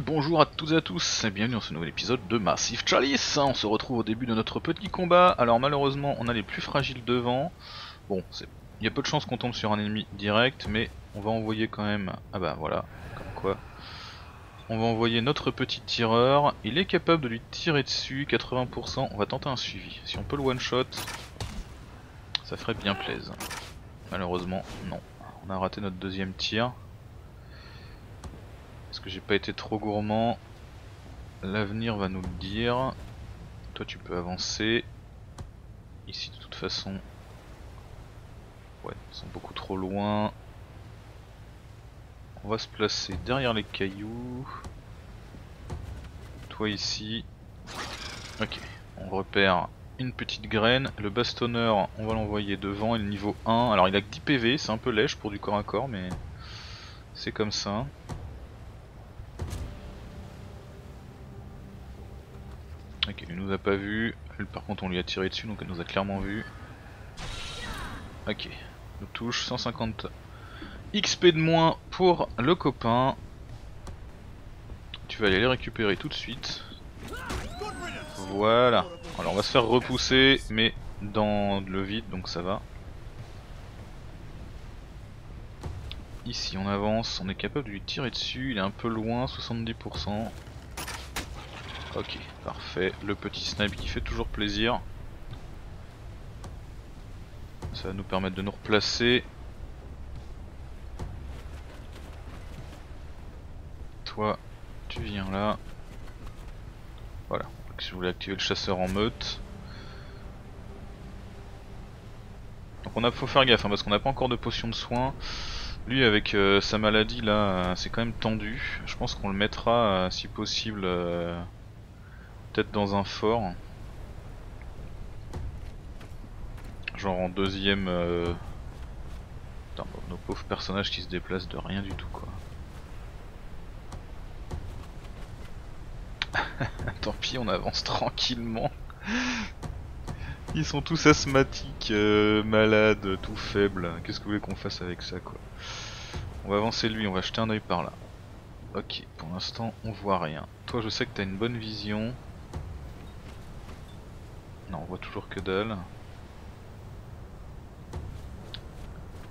Bonjour à toutes et à tous, et bienvenue dans ce nouvel épisode de Massive Chalice On se retrouve au début de notre petit combat, alors malheureusement on a les plus fragiles devant. Bon, il y a peu de chances qu'on tombe sur un ennemi direct, mais on va envoyer quand même... Ah bah voilà, comme quoi. On va envoyer notre petit tireur, il est capable de lui tirer dessus, 80%, on va tenter un suivi. Si on peut le one shot, ça ferait bien plaisir. Malheureusement, non. On a raté notre deuxième tir. Est-ce que j'ai pas été trop gourmand L'avenir va nous le dire. Toi tu peux avancer. Ici de toute façon. Ouais, ils sont beaucoup trop loin. On va se placer derrière les cailloux. Toi ici. Ok, on repère une petite graine. Le bastonneur, on va l'envoyer devant. Et le niveau 1, alors il a que 10 PV, c'est un peu lèche pour du corps à corps, mais c'est comme ça. Ok, il nous a pas vu. par contre, on lui a tiré dessus, donc elle nous a clairement vu. Ok, nous touche 150 XP de moins pour le copain. Tu vas aller les récupérer tout de suite. Voilà. Alors on va se faire repousser, mais dans le vide, donc ça va. Ici on avance, on est capable de lui tirer dessus, il est un peu loin, 70%. Ok, parfait. Le petit snipe qui fait toujours plaisir. Ça va nous permettre de nous replacer. Toi, tu viens là. Voilà. si je voulais activer le chasseur en meute. Donc on a faut faire gaffe hein, parce qu'on n'a pas encore de potion de soin. Lui avec euh, sa maladie là, euh, c'est quand même tendu. Je pense qu'on le mettra euh, si possible peut-être dans un fort. Genre en deuxième... Euh... nos pauvres personnages qui se déplacent de rien du tout quoi. Tant pis, on avance tranquillement. Ils sont tous asthmatiques, euh, malades, tout faibles. Qu'est-ce que vous voulez qu'on fasse avec ça quoi? On va avancer lui, on va jeter un oeil par là. Ok, pour l'instant on voit rien. Toi je sais que t'as une bonne vision. On voit toujours que dalle.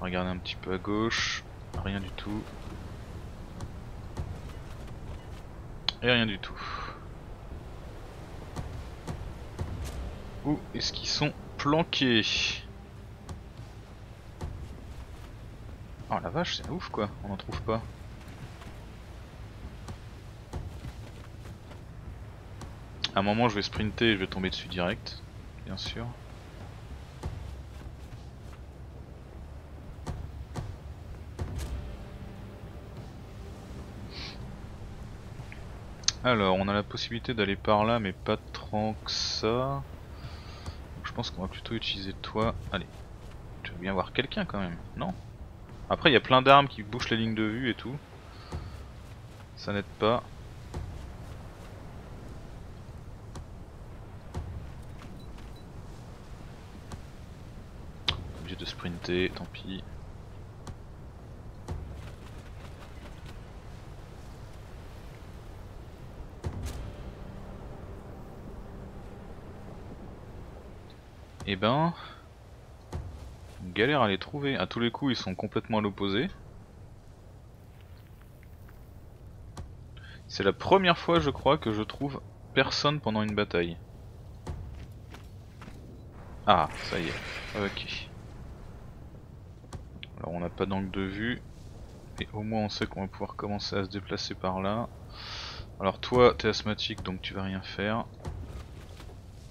Regardez un petit peu à gauche. Rien du tout. Et rien du tout. Où est-ce qu'ils sont planqués? Oh la vache, c'est ouf quoi, on en trouve pas. À un moment je vais sprinter et je vais tomber dessus direct bien sûr. Alors, on a la possibilité d'aller par là, mais pas trop que ça. je pense qu'on va plutôt utiliser toi. Allez, tu veux bien voir quelqu'un quand même, non? Après, il y a plein d'armes qui bouchent les lignes de vue et tout. Ça n'aide pas. de tant pis. Eh ben, galère à les trouver. À tous les coups, ils sont complètement à l'opposé. C'est la première fois, je crois, que je trouve personne pendant une bataille. Ah, ça y est. Ok. On n'a pas d'angle de vue. Et au moins on sait qu'on va pouvoir commencer à se déplacer par là. Alors toi t'es asthmatique donc tu vas rien faire.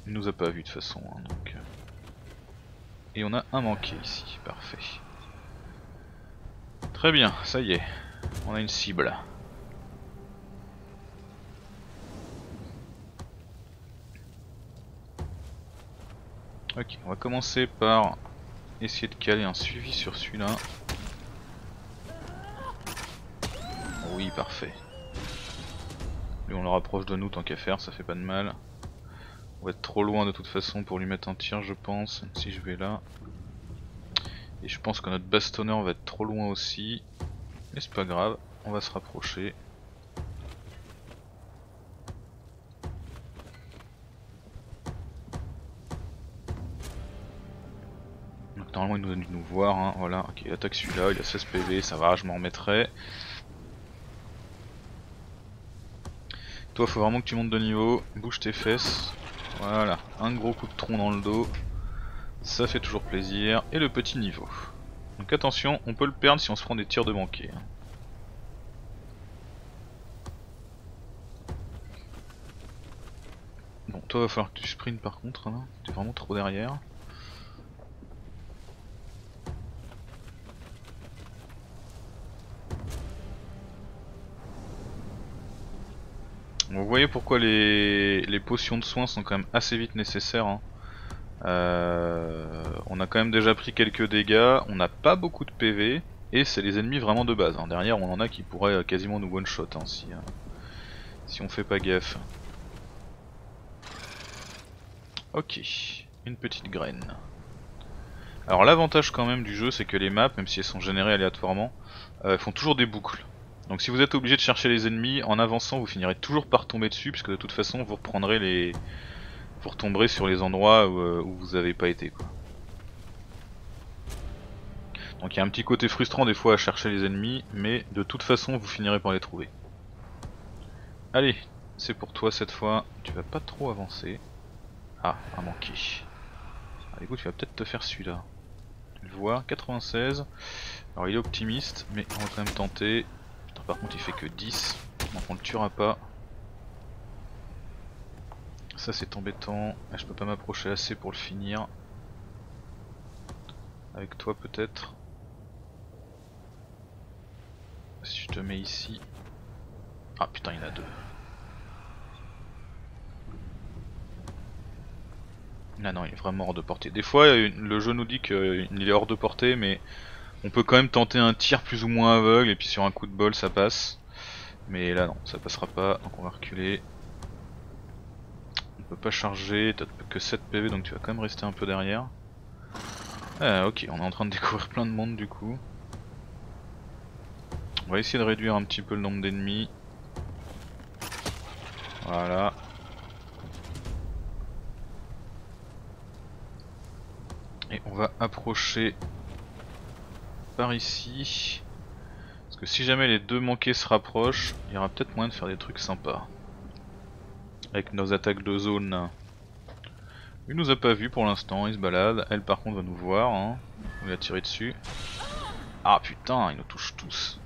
Il nous a pas vu de toute façon. Hein. Euh. Et on a un manqué ici, parfait. Très bien, ça y est, on a une cible. Ok, on va commencer par essayer de caler un suivi sur celui-là. Oui, parfait. Lui on le rapproche de nous tant qu'à faire, ça fait pas de mal. On va être trop loin de toute façon pour lui mettre un tir je pense, si je vais là. Et je pense que notre bastonneur va être trop loin aussi. Mais c'est pas grave, on va se rapprocher. Normalement il nous a dû nous voir, hein. voilà, ok il attaque celui-là, il a 16 PV, ça va, je m'en remettrai. Toi faut vraiment que tu montes de niveau, bouge tes fesses, voilà, un gros coup de tronc dans le dos, ça fait toujours plaisir, et le petit niveau. Donc attention, on peut le perdre si on se prend des tirs de manquer. Hein. Bon, toi va falloir que tu sprints par contre, hein. t'es vraiment trop derrière. Vous voyez pourquoi les, potions de soins sont quand même assez vite nécessaires. Hein. Euh, on a quand même déjà pris quelques dégâts, on n'a pas beaucoup de PV, et c'est les ennemis vraiment de base. Hein. Derrière on en a qui pourraient quasiment nous one shot hein, si, si on fait pas gaffe. Ok, une petite graine. Alors l'avantage quand même du jeu c'est que les maps, même si elles sont générées aléatoirement, euh, font toujours des boucles. Donc si vous êtes obligé de chercher les ennemis, en avançant vous finirez toujours par tomber dessus, puisque de toute façon vous reprendrez les... Vous retomberez sur les endroits où, euh, vous avez pas été quoi. Donc il y a un petit côté frustrant des fois à chercher les ennemis, mais de toute façon vous finirez par les trouver. Allez, c'est pour toi cette fois, tu vas pas trop avancer. Ah, à manquer. Ah, écoute, tu vas peut-être te faire celui-là. Tu le vois, 96. Alors il est optimiste, mais on va quand même tenter. Par contre il fait que 10, donc on le tuera pas. Ça c'est embêtant, ah, je peux pas m'approcher assez pour le finir. Avec toi peut-être. Si je te mets ici. Ah putain il y en a deux. Non, non, il est vraiment hors de portée. Des fois, le jeu nous dit qu'il est hors de portée, mais on peut quand même tenter un tir plus ou moins aveugle, et puis sur un coup de bol, ça passe. Mais là, non, ça passera pas, donc on va reculer. On peut pas charger, t'as que 7 PV, donc tu vas quand même rester un peu derrière. Ah, ok, on est en train de découvrir plein de monde du coup. On va essayer de réduire un petit peu le nombre d'ennemis. Voilà, Et on va approcher par ici. Parce que si jamais les deux manqués se rapprochent, il y aura peut-être moyen de faire des trucs sympas. Avec nos attaques de zone. Il nous a pas vu pour l'instant, il se balade. Elle par contre va nous voir. Hein. On va tirer dessus. Ah putain, ils nous touchent tous.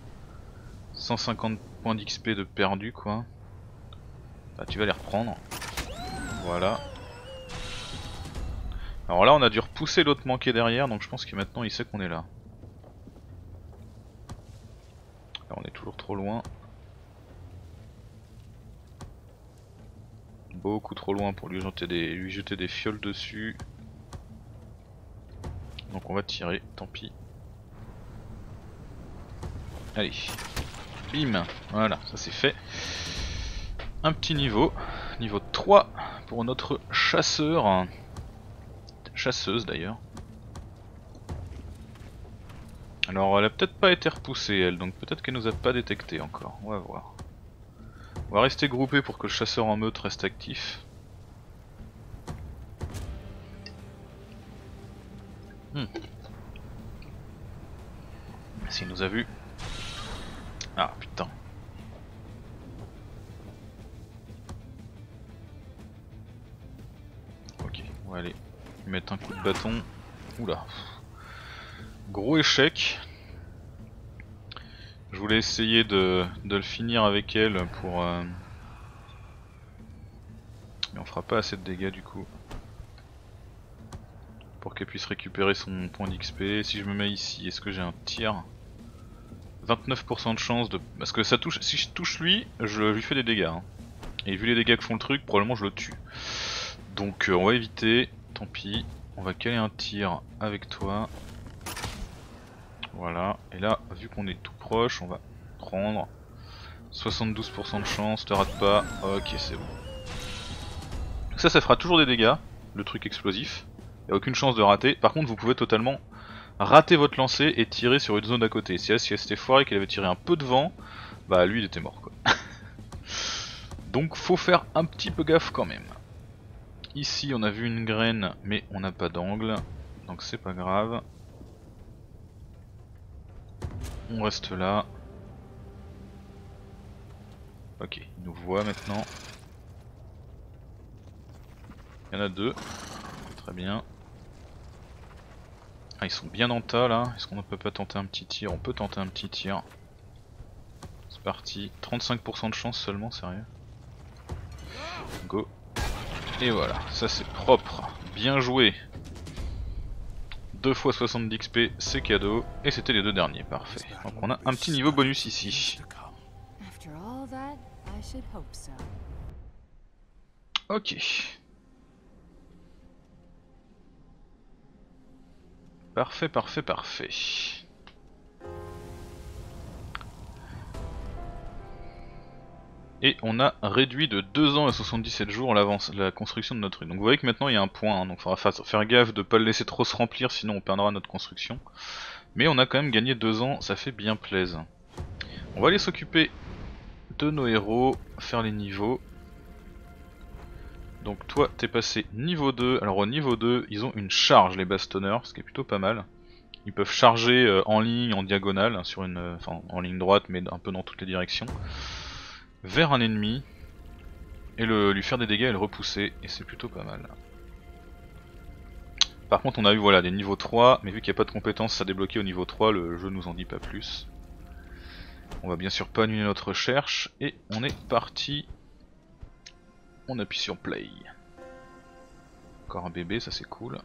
150 points d'XP de perdu quoi. Bah, tu vas les reprendre. Voilà. Alors là on a dû repousser l'autre manqué derrière donc je pense que maintenant il sait qu'on est là. Là on est toujours trop loin. Beaucoup trop loin pour lui jeter des, lui jeter des fioles dessus. Donc on va tirer, tant pis. Allez. Bim Voilà, ça c'est fait. Un petit niveau. Niveau 3 pour notre chasseur chasseuse d'ailleurs. Alors elle a peut-être pas été repoussée elle, donc peut-être qu'elle nous a pas détecté encore, on va voir. On va rester groupé pour que le chasseur en meute reste actif. Hmm. S'il nous a vu. Ah putain. Ok, on va aller mettre un coup de bâton. Oula. Gros échec. Je voulais essayer de, le finir avec elle pour... Euh, mais on fera pas assez de dégâts du coup. Pour qu'elle puisse récupérer son point d'XP. Si je me mets ici, est-ce que j'ai un tir? 29% de chance de... Parce que ça touche... Si je touche lui, je lui fais des dégâts. Hein. Et vu les dégâts que font le truc, probablement je le tue. Donc euh, on va éviter. Tant pis, on va caler un tir avec toi. Voilà, et là, vu qu'on est tout proche, on va prendre 72% de chance, te rate pas, ok c'est bon. Ça, ça fera toujours des dégâts, le truc explosif, il a aucune chance de rater. Par contre, vous pouvez totalement rater votre lancer et tirer sur une zone d'à côté. Si elle s'était foiré qu'il avait tiré un peu de vent, bah lui il était mort quoi. Donc faut faire un petit peu gaffe quand même. Ici on a vu une graine mais on n'a pas d'angle donc c'est pas grave. On reste là. Ok, il nous voit maintenant. Il y en a deux. Très bien. Ah, ils sont bien en tas là. Est-ce qu'on ne peut pas tenter un petit tir? On peut tenter un petit tir. C'est parti. 35% de chance seulement, sérieux? Go. Et voilà, ça c'est propre. Bien joué. 2 fois 70 XP, c'est cadeau. Et c'était les deux derniers, parfait. Donc on a un petit niveau bonus ici. Ok. Parfait, parfait, parfait. Et on a réduit de 2 ans à 77 jours la construction de notre rue. Donc vous voyez que maintenant il y a un point, hein. donc il faudra faire gaffe de ne pas le laisser trop se remplir sinon on perdra notre construction. Mais on a quand même gagné 2 ans, ça fait bien plaisir. On va aller s'occuper de nos héros, faire les niveaux. Donc toi t'es passé niveau 2, alors au niveau 2 ils ont une charge les bastonneurs, ce qui est plutôt pas mal. Ils peuvent charger euh, en ligne, en diagonale, sur une, euh, en ligne droite mais un peu dans toutes les directions vers un ennemi et lui faire des dégâts et le repousser et c'est plutôt pas mal. Par contre on a eu voilà des niveaux 3 mais vu qu'il n'y a pas de compétences à débloquer au niveau 3 le jeu nous en dit pas plus. On va bien sûr pas annuler notre recherche et on est parti. On appuie sur play. Encore un bébé ça c'est cool.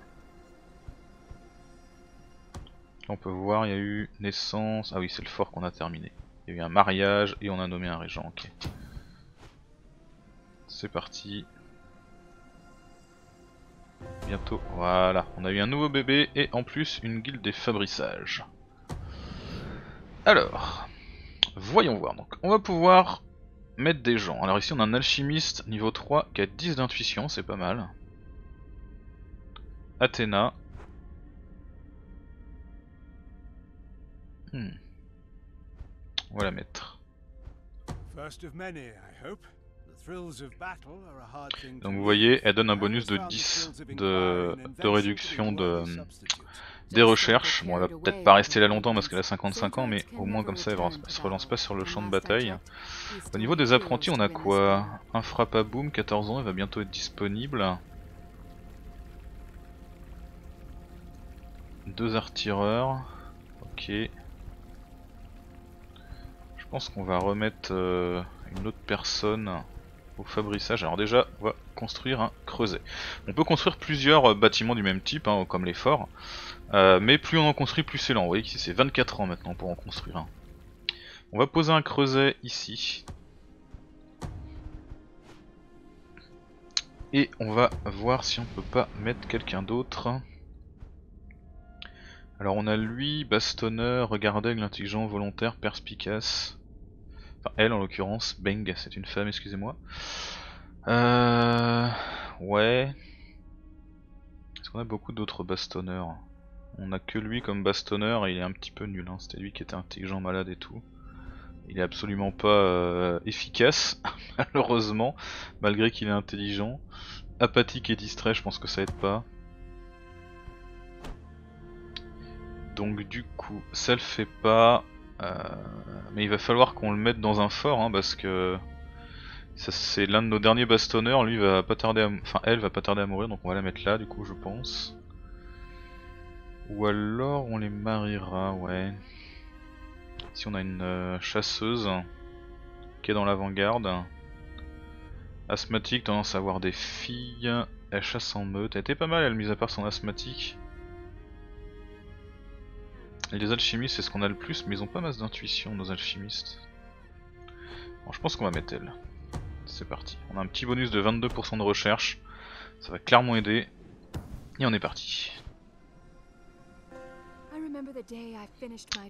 On peut voir il y a eu naissance, ah oui c'est le fort qu'on a terminé. Il y a eu un mariage et on a nommé un régent, ok. C'est parti. Bientôt, voilà, on a eu un nouveau bébé et en plus une guilde des fabrissages. Alors, voyons voir, donc on va pouvoir mettre des gens. Alors ici on a un alchimiste niveau 3 qui a 10 d'intuition, c'est pas mal. Athéna. Hmm. On va la mettre. Donc vous voyez, elle donne un bonus de 10 de, réduction de, des recherches. Bon, elle va peut-être pas rester là longtemps parce qu'elle a 55 ans, mais au moins comme ça, elle se relance pas sur le champ de bataille. Au niveau des apprentis, on a quoi? Un frappe à boom, 14 ans, elle va bientôt être disponible. Deux artireurs, ok. Je pense qu'on va remettre euh, une autre personne au fabrissage. Alors déjà, on va construire un creuset. On peut construire plusieurs euh, bâtiments du même type, hein, comme les forts. Euh, mais plus on en construit, plus c'est lent. Vous voyez que c'est 24 ans maintenant pour en construire un. On va poser un creuset ici. Et on va voir si on peut pas mettre quelqu'un d'autre. Alors on a lui, bastonneur, regardez l'intelligent, volontaire, perspicace. Enfin, elle en l'occurrence, Beng, c'est une femme, excusez-moi. Euh... Ouais. Est-ce qu'on a beaucoup d'autres bastonneurs? On a que lui comme bastonneur et il est un petit peu nul. Hein. C'était lui qui était intelligent, malade et tout. Il est absolument pas euh, efficace, malheureusement, malgré qu'il est intelligent. Apathique et distrait, je pense que ça aide pas. Donc du coup, ça le fait pas. Euh, mais il va falloir qu'on le mette dans un fort hein, parce que c'est l'un de nos derniers bastonneurs, lui va pas tarder à... enfin elle va pas tarder à mourir donc on va la mettre là du coup je pense. Ou alors on les mariera, ouais. Si on a une euh, chasseuse qui est dans l'avant-garde. Asthmatique, tendance à avoir des filles. Elle chasse en meute. Elle était pas mal elle, mise à part son asthmatique. Les alchimistes c'est ce qu'on a le plus, mais ils ont pas masse d'intuition nos alchimistes. Bon, je pense qu'on va mettre elle. C'est parti. On a un petit bonus de 22% de recherche. Ça va clairement aider. Et on est parti.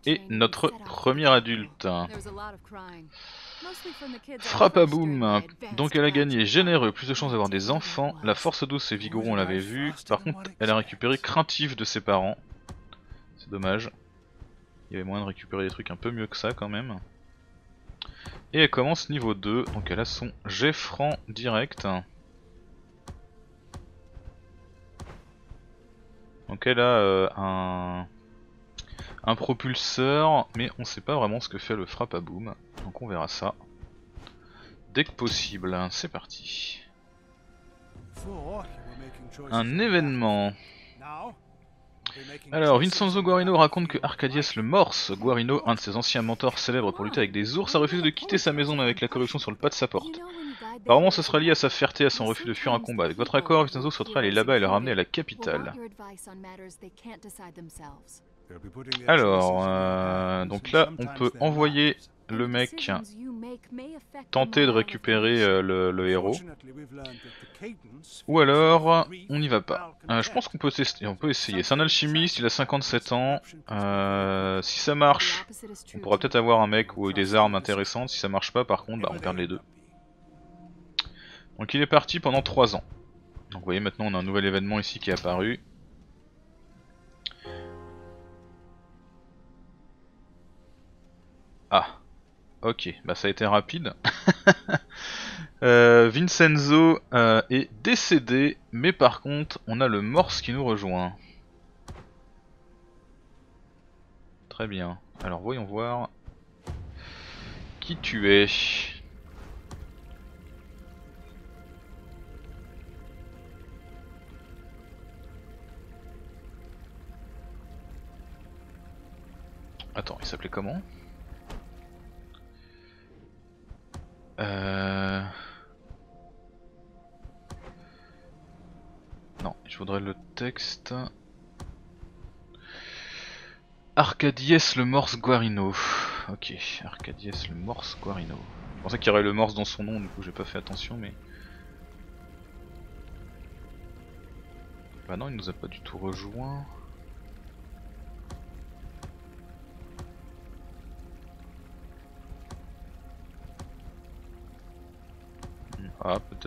Et notre premier adulte. Frappe à boom. Donc elle a gagné généreux, plus de chances d'avoir des enfants. La force douce et vigoureux on l'avait vu. Par contre elle a récupéré craintif de ses parents. C'est dommage. Il y avait moyen de récupérer des trucs un peu mieux que ça quand même. Et elle commence niveau 2, donc elle a son jet franc direct. Donc elle a euh, un, un propulseur, mais on sait pas vraiment ce que fait le frappe à boom, donc on verra ça. Dès que possible, c'est parti. Un événement. Alors, Vincenzo Guarino raconte que Arcadias le Morse, Guarino, un de ses anciens mentors célèbres pour lutter avec des ours, a refusé de quitter sa maison avec la corruption sur le pas de sa porte. Apparemment, ce sera lié à sa fierté à son refus de fuir un combat. Avec votre accord, Vincenzo souhaiterait aller là-bas et le ramener à la capitale. Alors, euh, donc là, on peut envoyer le mec tenter de récupérer euh, le, héros. Ou alors, on n'y va pas. Euh, je pense qu'on peut, essayer. C'est un alchimiste, il a 57 ans. Euh, si ça marche, on pourra peut-être avoir un mec ou des armes intéressantes. Si ça marche pas, par contre, bah, on perd les deux. Donc il est parti pendant 3 ans. Donc vous voyez maintenant on a un nouvel événement ici qui est apparu. Ah, ok, bah ça a été rapide. euh, Vincenzo euh, est décédé, mais par contre on a le Morse qui nous rejoint. Très bien, alors voyons voir qui tu es. Attends, il s'appelait comment? Euh... Non, je voudrais le texte. Arcadies le Morse Guarino. Ok, Arcadies le Morse Guarino. Je pensais qu'il y aurait le Morse dans son nom, du coup j'ai pas fait attention, mais... Bah non, il nous a pas du tout rejoint.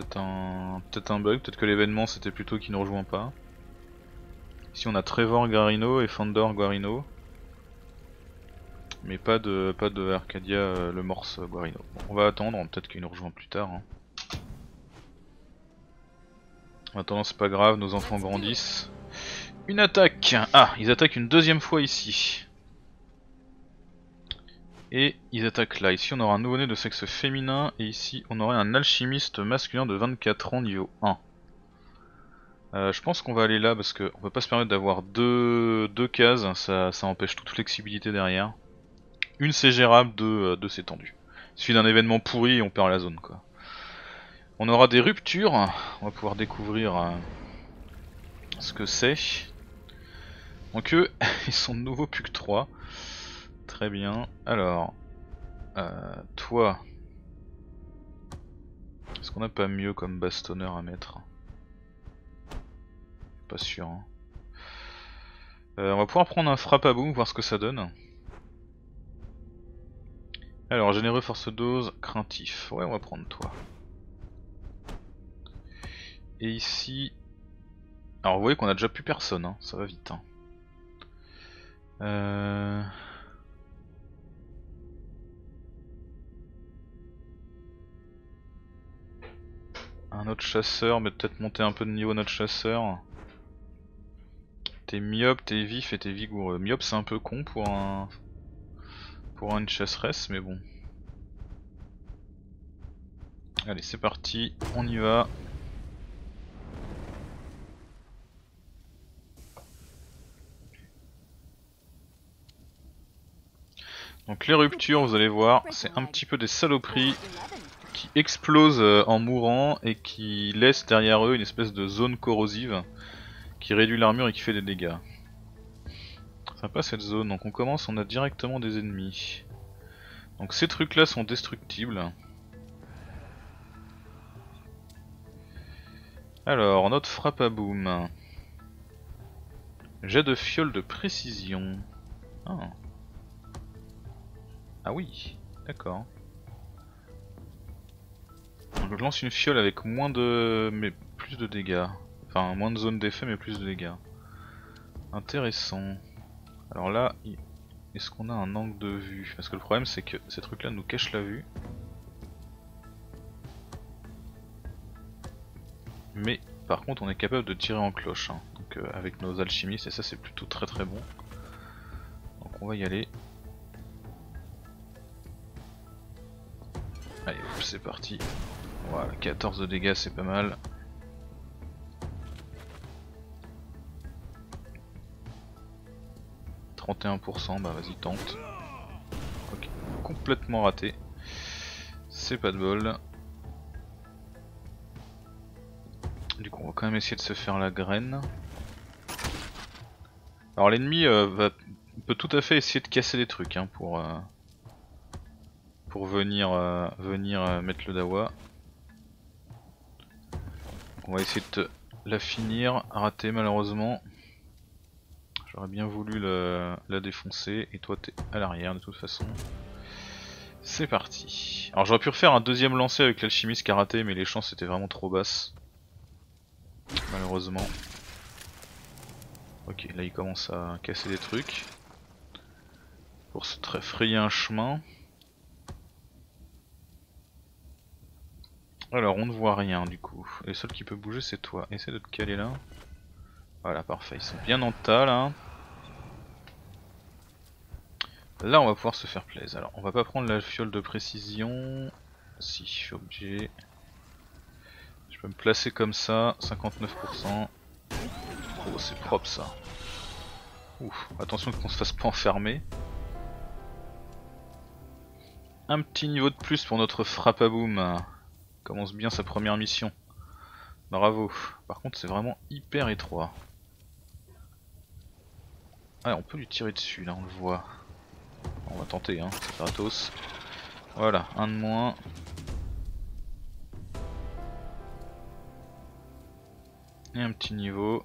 Peut-être un bug, peut-être que l'événement c'était plutôt qu'il ne rejoint pas. Ici on a Trevor Guarino et Fandor Guarino. Mais pas de pas de Arcadia euh, le Morse Guarino. on va attendre, peut-être qu'il nous rejoint plus tard. Hein. En attendant c'est pas grave, nos enfants grandissent. Une attaque Ah, ils attaquent une deuxième fois ici. Et ils attaquent là. Ici on aura un nouveau-né de sexe féminin et ici on aurait un alchimiste masculin de 24 ans niveau 1. Euh, je pense qu'on va aller là parce qu'on peut pas se permettre d'avoir deux, deux cases, ça, ça, empêche toute flexibilité derrière. Une c'est gérable, deux, euh, deux c'est tendu. Il suffit d'un événement pourri et on perd la zone quoi. On aura des ruptures, on va pouvoir découvrir euh, ce que c'est. Donc eux, ils sont de nouveau plus que 3. Très bien. Alors, euh, toi, est-ce qu'on a pas mieux comme bastonneur à mettre? Pas sûr. Hein. Euh, on va pouvoir prendre un frappe à boum, voir ce que ça donne. Alors, généreux force dose, craintif. Ouais, on va prendre toi. Et ici... Alors vous voyez qu'on a déjà plus personne, hein. ça va vite. Hein. Euh... Un autre chasseur, mais peut-être monter un peu de niveau notre chasseur. T'es myope, t'es vif et t'es vigoureux. Myope c'est un peu con pour un pour une chasseresse, mais bon. Allez, c'est parti, on y va. Donc les ruptures, vous allez voir, c'est un petit peu des saloperies qui explosent euh, en mourant et qui laissent derrière eux une espèce de zone corrosive qui réduit l'armure et qui fait des dégâts. Sympa cette zone, donc on commence, on a directement des ennemis. Donc ces trucs là sont destructibles. Alors, notre frappe à boom. Jet de fiole de précision. Ah, ah oui, d'accord. Donc je lance une fiole avec moins de... mais plus de dégâts. Enfin moins de zone d'effet mais plus de dégâts. Intéressant. Alors là, est-ce qu'on a un angle de vue? Parce que le problème c'est que ces trucs là nous cachent la vue. Mais par contre on est capable de tirer en cloche. Hein. Donc euh, avec nos alchimistes et ça c'est plutôt très très bon. Donc on va y aller. Allez, c'est parti. Voilà, 14 de dégâts, c'est pas mal. « 31%, bah vas-y tente. Ok, complètement raté. C'est pas de bol. Du coup on va quand même essayer de se faire la graine. Alors l'ennemi euh, peut tout à fait essayer de casser des trucs hein, pour, euh, pour venir, euh, venir mettre le dawa. On va essayer de la finir, rater malheureusement. J'aurais bien voulu la défoncer et toi t'es à l'arrière de toute façon. C'est parti. Alors j'aurais pu refaire un deuxième lancer avec l'alchimiste karaté mais les chances étaient vraiment trop basses. Malheureusement. Ok, là il commence à casser des trucs. Pour se frayer un chemin. Alors on ne voit rien du coup. Le seul qui peut bouger c'est toi. Essaie de te caler là. Voilà parfait, ils sont bien en tas là. Là on va pouvoir se faire plaisir. Alors on va pas prendre la fiole de précision. Si, je. Je peux me placer comme ça, 59%. Oh c'est propre ça. Ouf, attention qu'on se fasse pas enfermer. Un petit niveau de plus pour notre frappe à boom. Commence bien sa première mission. Bravo. Par contre c'est vraiment hyper étroit. Ah on peut lui tirer dessus là on le voit. On va tenter hein, c'est gratos. Voilà, un de moins. Et un petit niveau.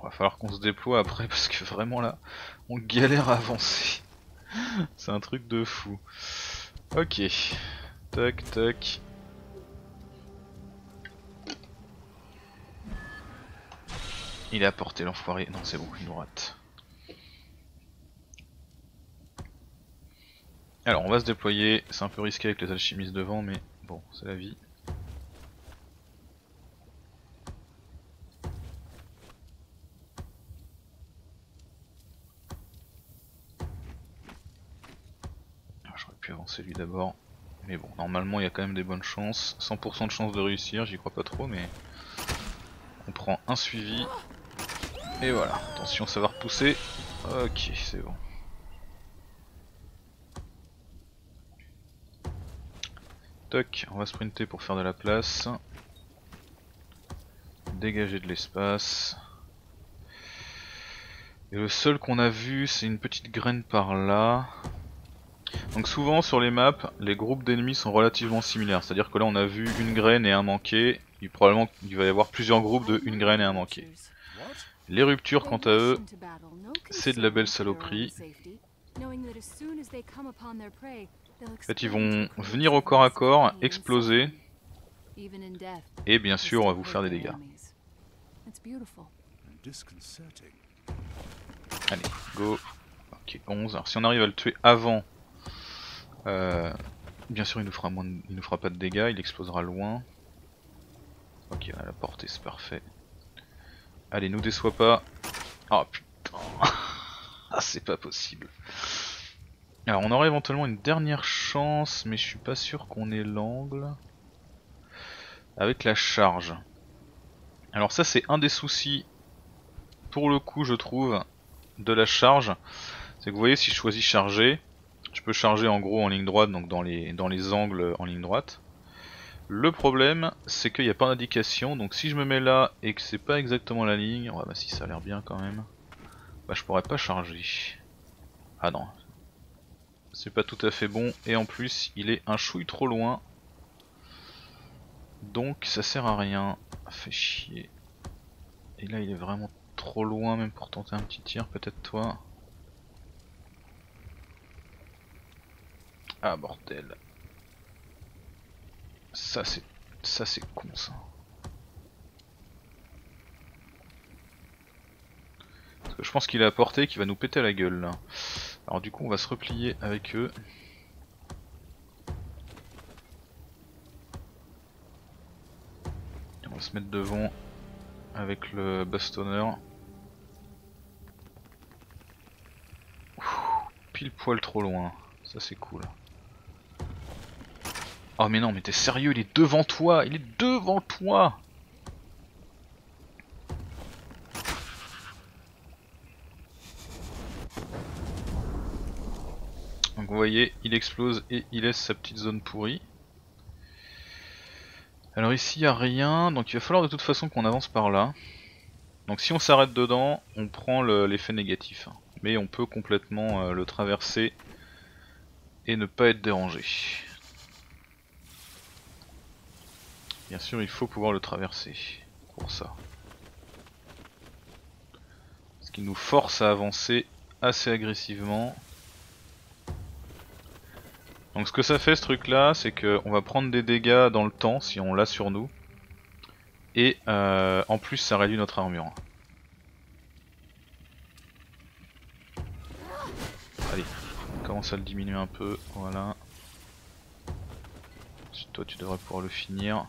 On va falloir qu'on se déploie après parce que vraiment là, on galère à avancer. C'est un truc de fou. Ok. Tac, tac. Il a porté l'enfoiré. Non, c'est bon, il nous rate. Alors, on va se déployer. C'est un peu risqué avec les alchimistes devant, mais bon, c'est la vie. avancer lui d'abord. Mais bon, normalement il y a quand même des bonnes chances. 100% de chance de réussir, j'y crois pas trop, mais on prend un suivi. Et voilà, attention ça va repousser. Ok, c'est bon. Toc, on va sprinter pour faire de la place. Dégager de l'espace. Et le seul qu'on a vu, c'est une petite graine par là. Donc souvent sur les maps, les groupes d'ennemis sont relativement similaires. C'est-à-dire que là on a vu une graine et un manqué. Il, probablement il va y avoir plusieurs groupes de une graine et un manqué. Les ruptures quant à eux, c'est de la belle saloperie. En fait ils vont venir au corps à corps, exploser. Et bien sûr on va vous faire des dégâts. Allez, go. Ok, 11. Alors si on arrive à le tuer avant euh, bien sûr il nous fera moins il nous fera pas de dégâts, il explosera loin. Ok on a la portée c'est parfait. Allez nous déçois pas. Oh putain Ah c'est pas possible. Alors on aurait éventuellement une dernière chance mais je suis pas sûr qu'on ait l'angle. Avec la charge. Alors ça c'est un des soucis pour le coup je trouve de la charge. C'est que vous voyez si je choisis charger, je peux charger en gros en ligne droite, donc dans les, dans les angles en ligne droite. Le problème, c'est qu'il n'y a pas d'indication, donc si je me mets là et que c'est pas exactement la ligne, bah si ça a l'air bien quand même, bah je pourrais pas charger. Ah non, c'est pas tout à fait bon, et en plus il est un chouille trop loin, donc ça sert à rien, fait chier. Et là il est vraiment trop loin même pour tenter un petit tir, peut-être toi. Ah bordel. Ça c'est ça con ça. Parce que je pense qu'il a apporté qu'il va nous péter la gueule là. Alors du coup on va se replier avec eux. On va se mettre devant avec le bastonneur. pile poil trop loin. Ça c'est cool. Oh mais non, mais t'es sérieux, il est devant toi Il est devant toi Donc vous voyez, il explose et il laisse sa petite zone pourrie. Alors ici il n'y a rien, donc il va falloir de toute façon qu'on avance par là. Donc si on s'arrête dedans, on prend l'effet négatif. Mais on peut complètement euh, le traverser et ne pas être dérangé. Bien sûr il faut pouvoir le traverser pour ça. Ce qui nous force à avancer assez agressivement. Donc ce que ça fait ce truc là, c'est qu'on va prendre des dégâts dans le temps si on l'a sur nous. Et euh, en plus ça réduit notre armure. Allez, on commence à le diminuer un peu, voilà. Toi tu devrais pouvoir le finir.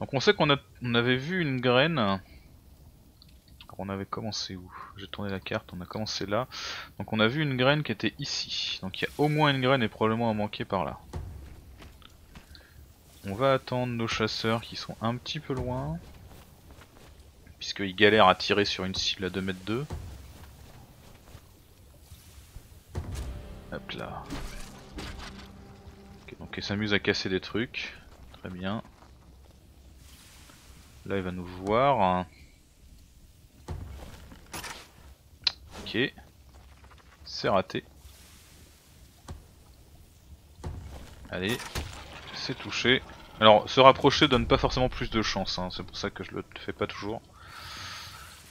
Donc on sait qu'on on avait vu une graine. on avait commencé où? J'ai tourné la carte, on a commencé là. Donc on a vu une graine qui était ici. Donc il y a au moins une graine et probablement à manquer par là. On va attendre nos chasseurs qui sont un petit peu loin. Puisqu'ils galèrent à tirer sur une cible à 2 mètres 2. Hop là. Donc ils s'amusent à casser des trucs. Très bien. Là il va nous voir. Ok. C'est raté. Allez, c'est touché. Alors se rapprocher donne pas forcément plus de chance, hein. c'est pour ça que je le fais pas toujours.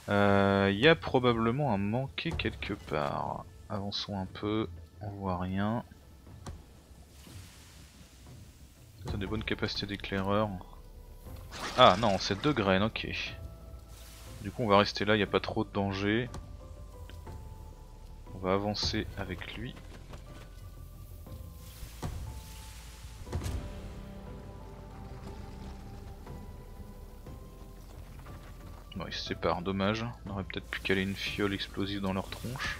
Euh, il y a probablement un manqué quelque part. Avançons un peu, on voit rien. A des bonnes capacités d'éclaireur. Ah non, c'est deux graines, ok. Du coup on va rester là, il n'y a pas trop de danger. On va avancer avec lui. Bon, ils se séparent, dommage. On aurait peut-être pu caler une fiole explosive dans leur tronche.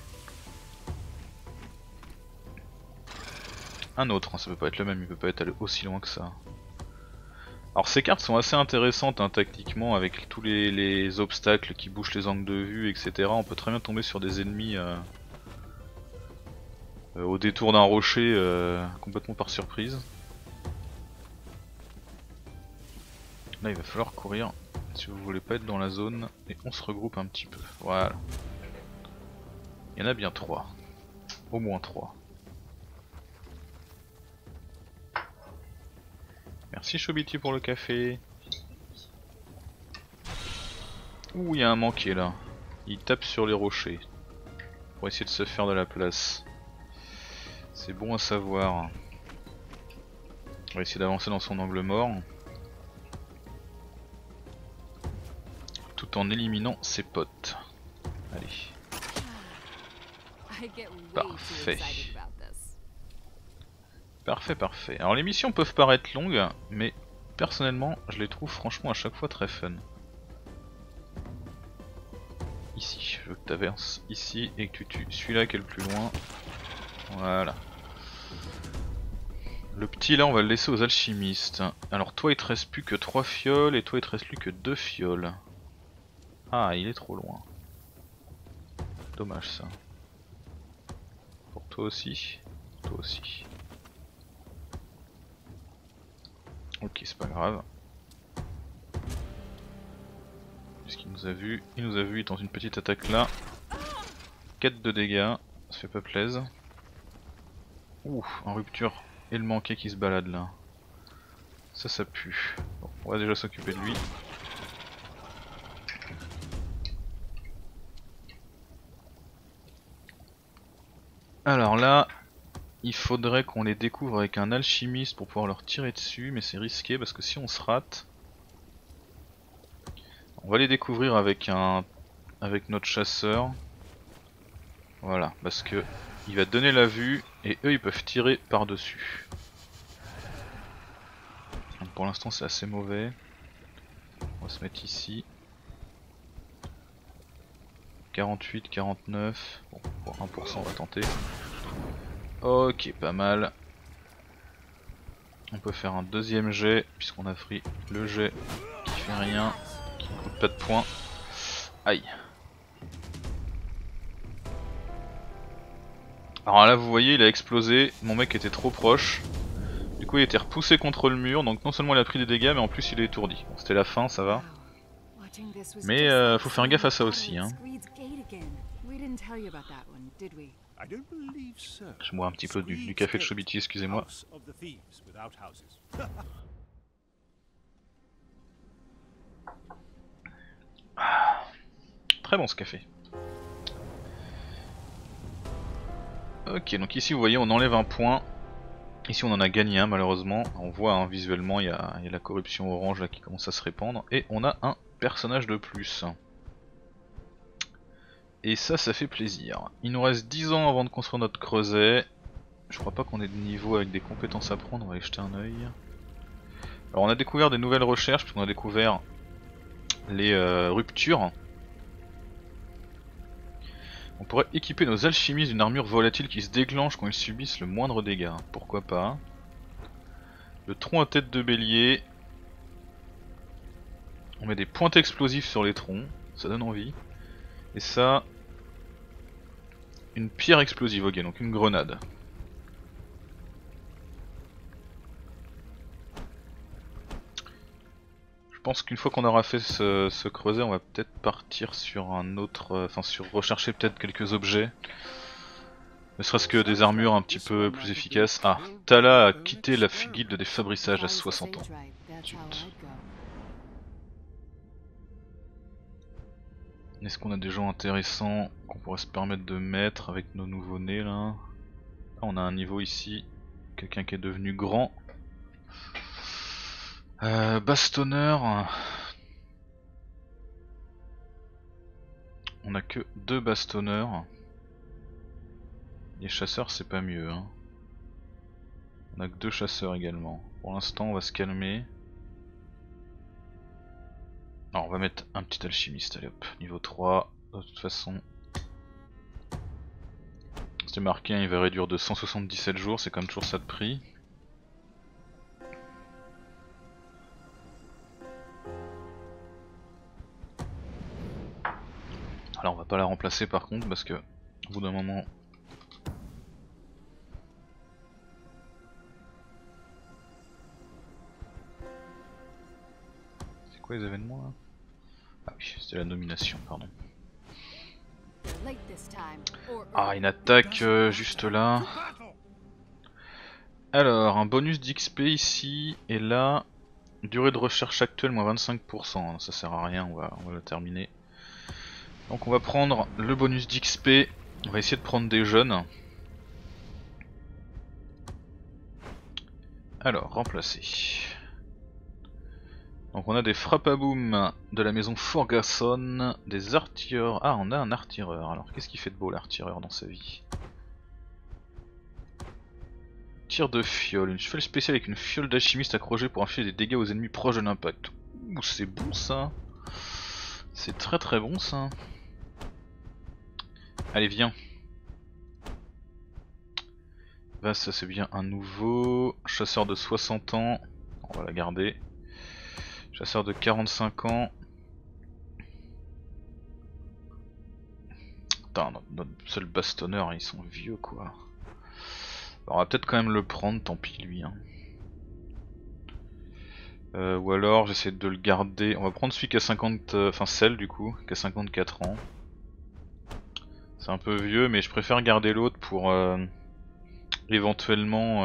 Un autre, hein, ça peut pas être le même, il peut pas être allé aussi loin que ça. Alors ces cartes sont assez intéressantes hein, tactiquement avec tous les, obstacles qui bouchent les angles de vue etc. On peut très bien tomber sur des ennemis euh, euh, au détour d'un rocher euh, complètement par surprise. Là il va falloir courir si vous voulez pas être dans la zone et on se regroupe un petit peu. Voilà. Il y en a bien trois. Au moins trois. Merci Chobiti pour le café. Ouh, il y a un manqué là. Il tape sur les rochers. Pour essayer de se faire de la place. C'est bon à savoir. On va essayer d'avancer dans son angle mort. Tout en éliminant ses potes. Allez. Parfait. Parfait, parfait. Alors les missions peuvent paraître longues, mais personnellement, je les trouve franchement à chaque fois très fun. Ici, je veux que tu avances ici et que tu tues celui-là qui est le plus loin. Voilà. Le petit là, on va le laisser aux alchimistes. Alors toi, il te reste plus que 3 fioles et toi, il te reste plus que 2 fioles. Ah, il est trop loin. Dommage ça. Pour toi aussi. Toi aussi. Ok, c'est pas grave. Puisqu'il nous a vu, il nous a vu, il tente une petite attaque là. 4 de dégâts, ça fait pas plaisir. Ouh, en rupture et le manqué qui se balade là. Ça, ça pue. Bon, on va déjà s'occuper de lui. Alors là, il faudrait qu'on les découvre avec un alchimiste pour pouvoir leur tirer dessus, mais c'est risqué parce que si on se rate, on va les découvrir avec un, avec notre chasseur. Voilà, parce que il va donner la vue et eux ils peuvent tirer par dessus. pour l'instant c'est assez mauvais. On va se mettre ici. 48, 49. Bon, pour 1% on va tenter. Ok, pas mal. On peut faire un deuxième jet, puisqu'on a pris le jet qui fait rien, qui ne coûte pas de points. Aïe. Alors là vous voyez il a explosé, mon mec était trop proche. Du coup il était repoussé contre le mur, donc non seulement il a pris des dégâts mais en plus il est étourdi. Bon, C'était la fin, ça va. Mais euh, faut faire gaffe à ça aussi. Hein. Je bois un petit peu du, café de Chobiti, excusez-moi. Très bon ce café. Ok, donc ici vous voyez on enlève un point. Ici on en a gagné un malheureusement. On voit hein, visuellement il y, a, la corruption orange là qui commence à se répandre. Et on a un personnage de plus. Et ça, ça fait plaisir. Il nous reste 10 ans avant de construire notre creuset. Je crois pas qu'on ait de niveau avec des compétences à prendre, on va aller jeter un oeil. Alors on a découvert des nouvelles recherches, puisqu'on a découvert les euh, ruptures. On pourrait équiper nos alchimistes d'une armure volatile qui se déclenche quand ils subissent le moindre dégât. Pourquoi pas? Le tronc à tête de bélier. On met des pointes explosives sur les troncs, ça donne envie. Et ça... Une pierre explosive, ok, donc une grenade. Je pense qu'une fois qu'on aura fait ce, creuset, on va peut-être partir sur un autre... Euh, enfin, sur rechercher peut-être quelques objets. Ne serait-ce que des armures un petit peu plus efficaces. Ah, Tala a quitté la guilde des fabrissages à 60 ans. Est-ce qu'on a des gens intéressants qu'on pourrait se permettre de mettre avec nos nouveaux nés là ah, On a un niveau ici, quelqu'un qui est devenu grand. Euh, bastonneur. On a que deux bastonneurs. Les chasseurs c'est pas mieux. Hein. On a que deux chasseurs également. Pour l'instant on va se calmer. Alors on va mettre un petit alchimiste, allez hop, niveau 3, de toute façon. C'était marqué, hein, il va réduire de 177 jours, c'est comme toujours ça de prix. Alors on va pas la remplacer par contre parce que au bout d'un moment les événements Ah oui, c'était la nomination, pardon. Ah, une attaque euh, juste là. Alors, un bonus d'XP ici, et là, durée de recherche actuelle, moins 25%, ça sert à rien, on va, on va la terminer. Donc on va prendre le bonus d'XP, on va essayer de prendre des jeunes. Alors, remplacer. Donc on a des frappaboum de la maison Forgasson, des artilleurs... Ah on a un artireur, alors qu'est-ce qui fait de beau l'artireur dans sa vie? Tir de fiole, une fiole spéciale avec une fiole d'alchimiste accrochée pour infliger des dégâts aux ennemis proches de l'impact. Ouh c'est bon ça. C'est très très bon ça. Allez viens. Bah ça c'est bien un nouveau chasseur de 60 ans, on va la garder. Chasseur de 45 ans. Putain, notre, seul bastonneur, ils sont vieux quoi. on va peut-être quand même le prendre, tant pis lui. Hein. Euh, ou alors j'essaie de le garder. On va prendre celui qui a 50. Euh, enfin celle du coup, qui a 54 ans. C'est un peu vieux, mais je préfère garder l'autre pour euh, éventuellement.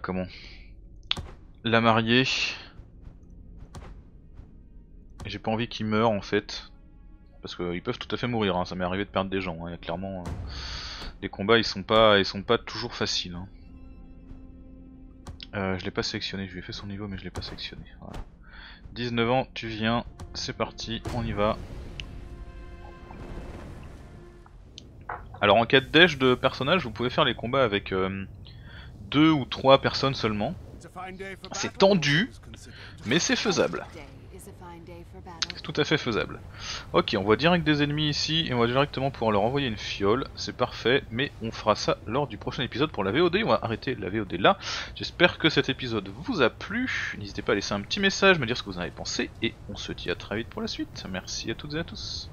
comment? La mariée. J'ai pas envie qu'ils meurent en fait. Parce qu'ils peuvent tout à fait mourir, hein. ça m'est arrivé de perdre des gens. Hein. Clairement, euh, les combats ils sont pas, ils sont pas toujours faciles. Hein. Euh, je l'ai pas sélectionné, je lui ai fait son niveau mais je l'ai pas sélectionné. 19 ans, tu viens, c'est parti, on y va. Alors en cas de dash de personnage, vous pouvez faire les combats avec euh, deux ou trois personnes seulement. C'est tendu, mais c'est faisable. C'est tout à fait faisable. Ok, on voit direct des ennemis ici et on va directement pouvoir leur envoyer une fiole. C'est parfait, mais on fera ça lors du prochain épisode pour la VOD. On va arrêter la VOD là. J'espère que cet épisode vous a plu. N'hésitez pas à laisser un petit message, me dire ce que vous en avez pensé et on se dit à très vite pour la suite. Merci à toutes et à tous.